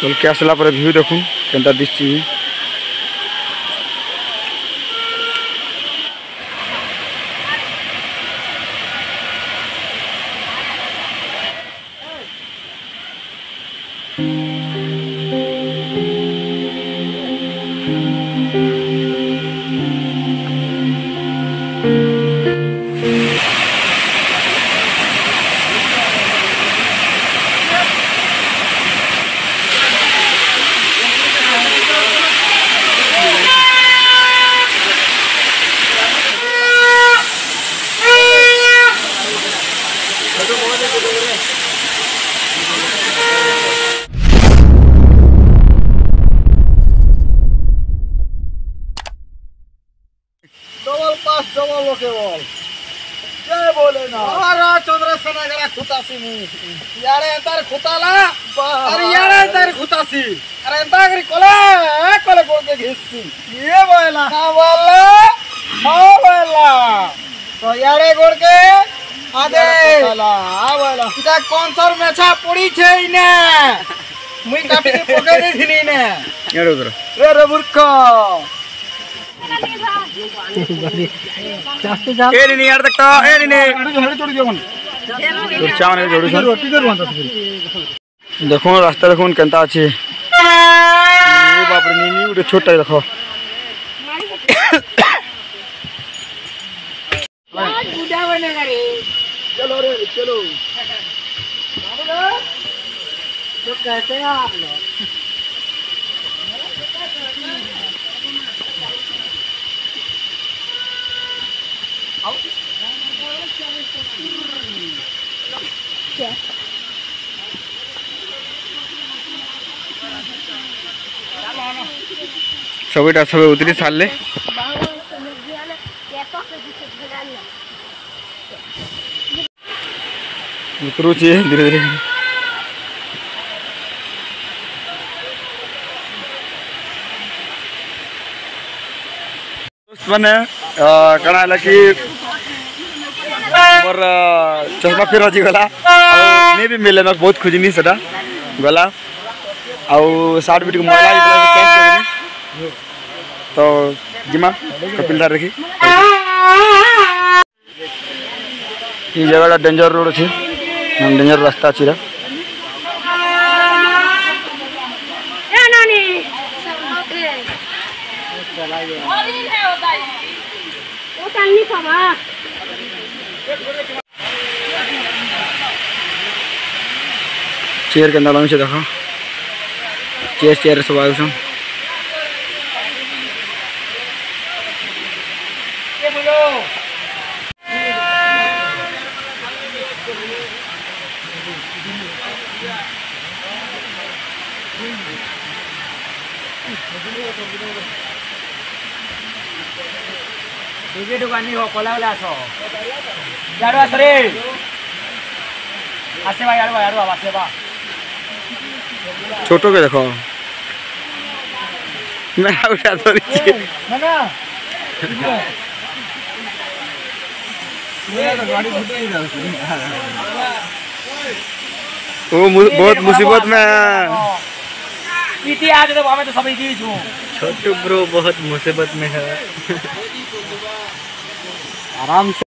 ତଲକେ ଆସିଲା ପରେ ଭିଉ ଦେଖୁନ୍ କେନ୍ତା ଦିଶଛି খুতাসি মু ইয়ারে এতার খুতালা। আর ইয়ারে এতার খুতাসি আর এতা করে কলা কলা করতে ঘেসছি ইয়ে বলা না বলা মা বলা তো ইয়ারে গড়কে আদে। কলা আ বলা এটা কনসর মেছা পড়িছেই না। মুই কাটি পকাই দিছিনি না। এড়ো ধরো देख, रास्ता देख के अच्छे। बापरे चलो गोटे छोटा चलो चलो चलो चलो। तो कैसे हैं आप लोग ସବୁଟା ସବୁ ଉତରି ସାରିଲେ ଉତରୁଛି ଧୀରେ ଧୀରେ ମାନେ କାଣା ହେଲା मोर चश्मा फिर हजि गला। मैं भी मिले मैं बहुत खोजनी सेटा गला। आउ सार्ट भी मैला चेंज कर। तो, तो जिमा कपिल दार रखी। ये जगह डेंजर रोड अच्छे डेंजर रास्ता अच्छी Thank you. चेयर के अंदर देखो चेयर चेयर सब आयुषन দুজে দোকানী হ কলা Yarua seri. Aseba yarua yarua aseba. छोटो के देखो मैं उठा तो नीचे ना ना वो बहुत मुसीबत में है इतिहास तो हमें तो सब चीज़ हूँ छोटू ब्रो बहुत मुसीबत में है आराम से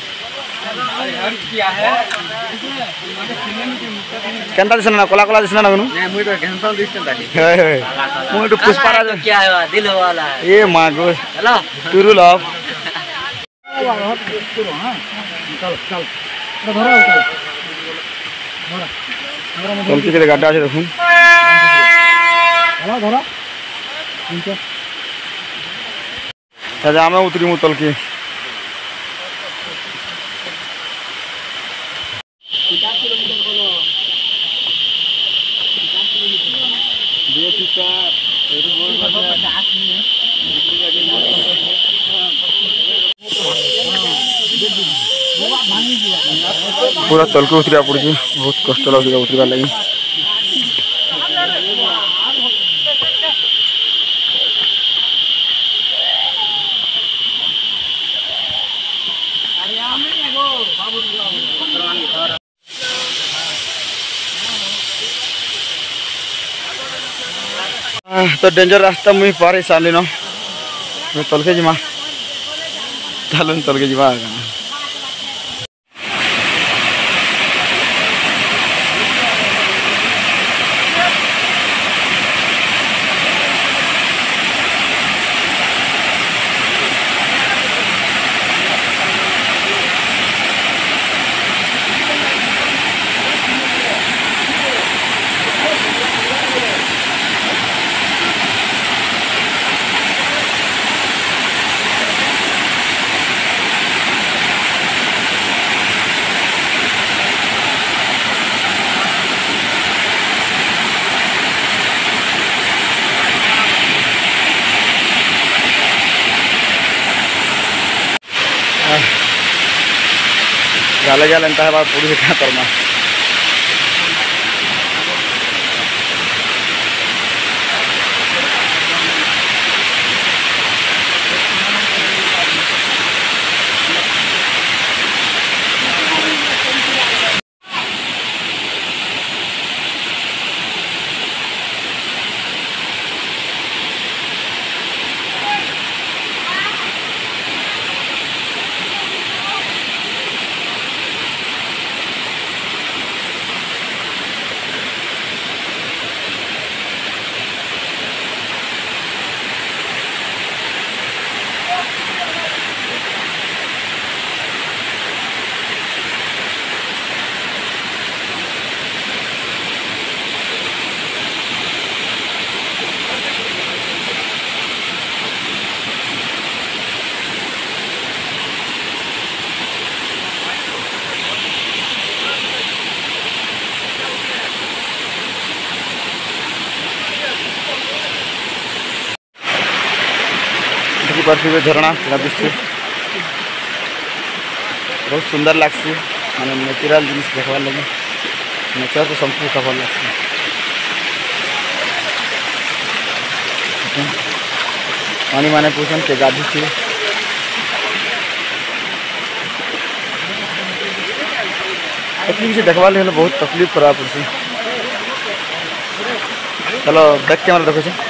कैंता दिस ना? कोला कोला दिस ना नगनु नहीं मुझे तो कैंता दिस ना ताली मुझे तो पुष्पा राज क्या है वाह दिल वाला ये माँ को हेलो टूरू लव तुम किधर गाड़ी आ चुके हो तो जामे उतरी मुतल की। पूरा तलके उतरिया पड़ी बहुत कष्ट लगे उतरवा लगी ତ ଡେଞ୍ଜର ରାସ୍ତା ମୁଇଁ ପାରେ ସାରିଲିନ ମୁଇଁ ତଲକେ ଯିମା ଚାଲୁନ୍ ତଲକେ ଯିମା କାଣା చాలా చేయాలంటే బాగా పూడి పెట్టిన తర్మా काय करणार ଦେଖିପାରୁଥିବେ ଝରଣା ପୁରା ଦିଶୁଛି ବହୁତ ସୁନ୍ଦର ଲାଗ୍ସି ମାନେ ନେଚୁରାଲ୍ ଜିନିଷ ଦେଖ୍ବାର୍ ଲାଗି ନେଚର୍ ତ ସମ୍କୁ ଏକା ଭଲ୍ ଲାଗ୍ସି ପାଣିମାନେ ପୁଛନ୍ କିଏ ଗାଧୁଛି ଏଠି କିଛି ଦେଖ୍ବାର୍ ଲାଗି ହେଲେ ବହୁତ ତକଲିଫ କରା ପଡ଼୍ସି ଚାଲ ବ୍ୟାକ୍ କ୍ୟାମେରା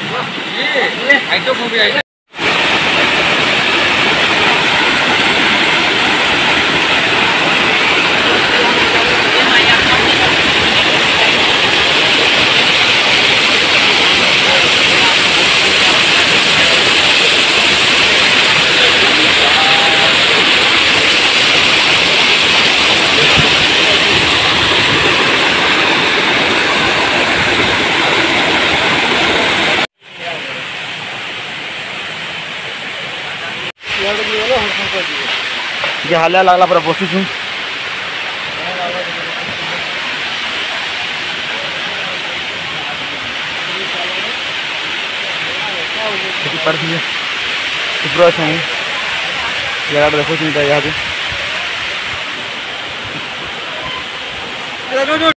ये आइटो मूवी आइटो ¿Qué es la la proposición? ¿Qué es la la proposición? ¿Qué es la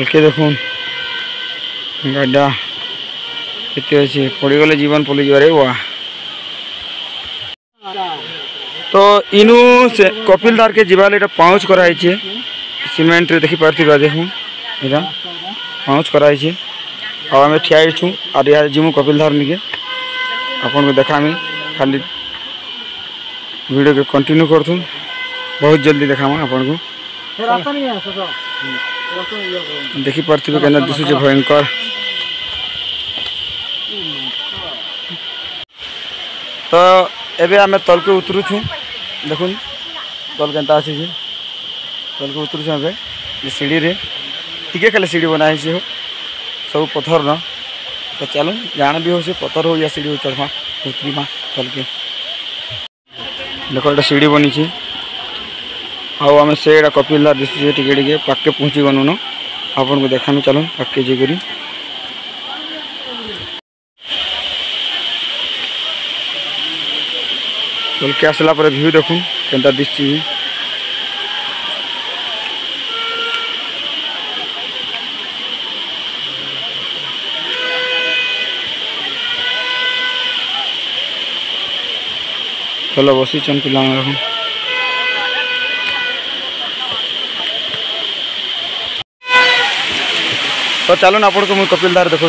কালকে দেখুন গাড়িটা কেতে আছে পড়িগলে জীবন পলি যাবে বা তো ইনু সে কপিল দারকে যাবার এটা পাউচ করা হয়েছে সিমেন্টরে দেখিপারা দেখুন এটা পাউচ করা হয়েছে ଆଉ ଆମେ ଠିଆ ହେଇଛୁ ଆର୍ ଇହାଦେ ଯିମୁ କପିଲ ଧାର ନିକେ ଆପଣଙ୍କୁ ଦେଖାମି ଖାଲି ଭିଡ଼ିଓକେ କଣ୍ଟିନ୍ୟୁ କରୁଛୁ ବହୁତ ଜଲ୍ଦି ଦେଖାମୁ ଆପଣଙ୍କୁ ଦେଖିପାରୁଥିବେ କେନ୍ତା ଦିଶୁଛେ ଭୟଙ୍କର ତ ଏବେ ଆମେ ତଳକୁ ଉତରୁଛୁ ଦେଖୁନ୍ ତଳ କେନ୍ତା ଅଛି ଯେ ତଳକୁ ଉତରୁଛୁ ଏବେ ଯେ ସିଢ଼ିରେ ଟିକେ ଖାଲି ସିଢ଼ି ବନା ହେଇଛି ହୋ ସବୁ ପଥରର ତ ଚାଲୁ ଜାଣ ବି ହଉଛି ପଥର ହଉ ୟା ସିଢ଼ି ହଉ ଚଢ଼ମା ଉତରିମା ତଳକେ ଦେଖ ଏଇଟା ସିଢ଼ି ବନିଛି ଆଉ ଆମେ ସେଇଟା କପିଲଦାର ଦିଶୁଛେ ଟିକେ ଟିକେ ପାଖକେ ପହଞ୍ଚି ଗଲୁନ। ଆପଣଙ୍କୁ ଦେଖାମି ଚାଲୁନ୍ ପାଖକେ ଯାଇକରି ତଲକେ ଆସିଲା ପରେ ଭିଉ ଦେଖୁନ୍ କେନ୍ତା ଦିଶଛି ଭଲ ବସିଛନ୍ ପିଲାମାନେ। ଦେଖୁନ୍ तो चलो आपको तो मुझे कपिल दार देखो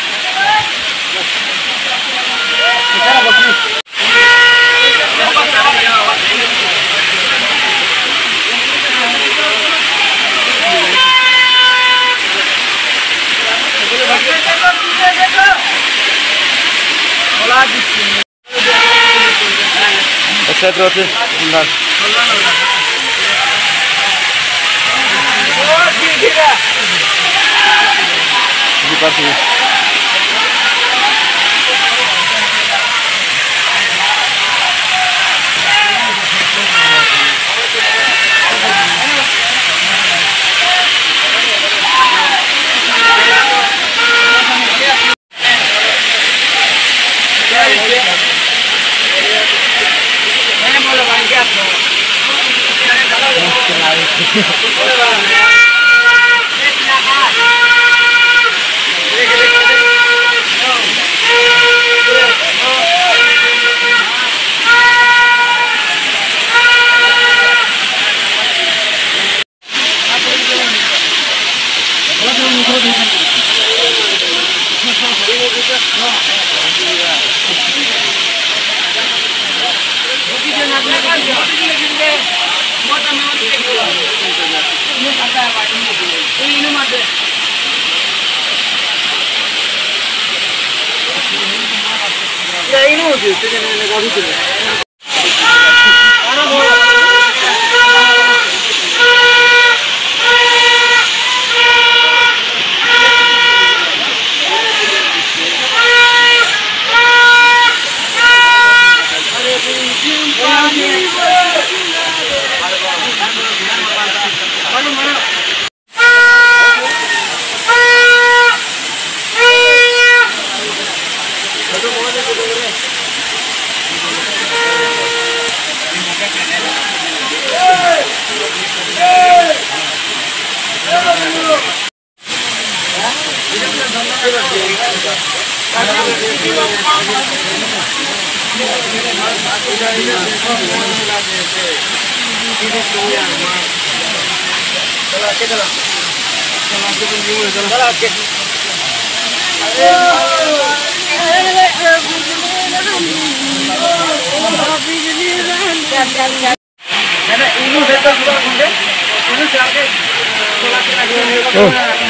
metrosi bundan. Bu kartı. 一带一路就是这个那个那 Oh.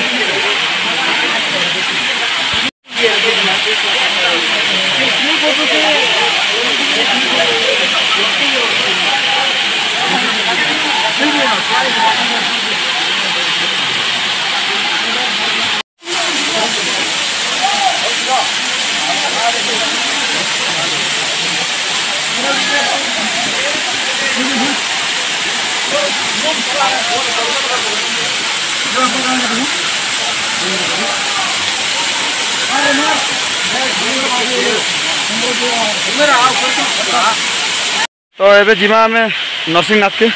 ତ ଏବେ ଯିମା ଆମେ ନରସିଂହନାଥକେ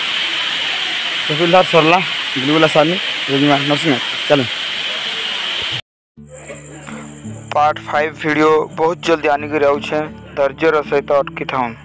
ତହସିଲଦାର ସରଲା ବୁଲିବୁଲା ସାରନି ଏବେ ଯିମା ନରସିଂହନାଥ ଚାଲୁ ପାର୍ଟ ଫାଇଭ୍ ଭିଡ଼ିଓ ବହୁତ ଜଲ୍ଦି ଆନିକରି ଆଉଛେ ଧୈର୍ଯ୍ୟର ସହିତ ଅଟକି ଥାଉନ୍